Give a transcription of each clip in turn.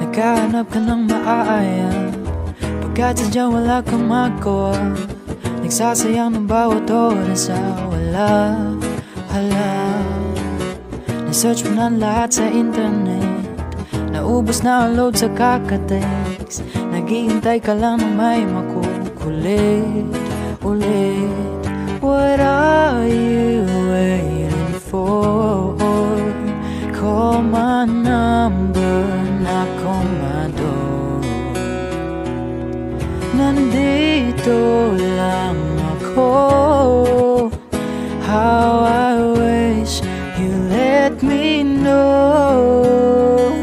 Nagkahanap ka ng maaaya. Pagkat sadyang wala kang magawa. Nagsasayang ng bawat oras sa wala Hala Na-search mo na lahat sa internet. Naubos na ang load sa kakatext. Naghihintay ka lang ng may makukulit Ulit What are you waiting for? Call my number Knock on my door. Nandito lang ako. How I wish you let me know.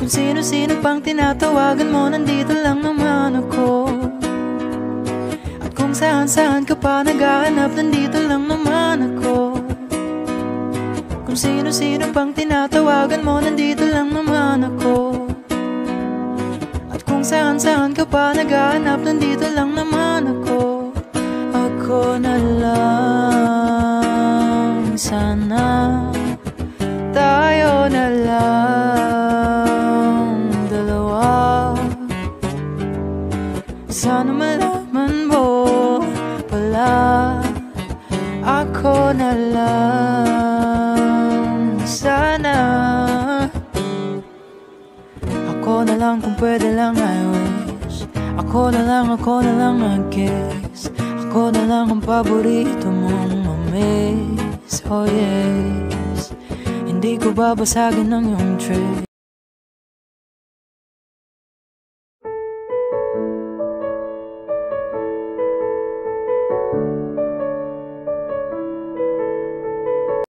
Kung sino-sino pang tinatawagan mo Nandito lang naman ako saan-saan ka pa naghahanap? Nandito lang naman ako. Kung sino-sino pang tinatawagan mo Nandito lang naman ako. At kung saan-saan ka pa naghahanap Nandito lang naman ako. Ako na lang. Sana Tayo na lang. Dalawa. Sana malaman mo na lang. Sana Ako na lang kung pwede lang I wish. Ako na lang, ako na lang ang kiss Ako na lang ang paborito mong mamiss. Oh yes. Hindi ko babasagin ang iyong trick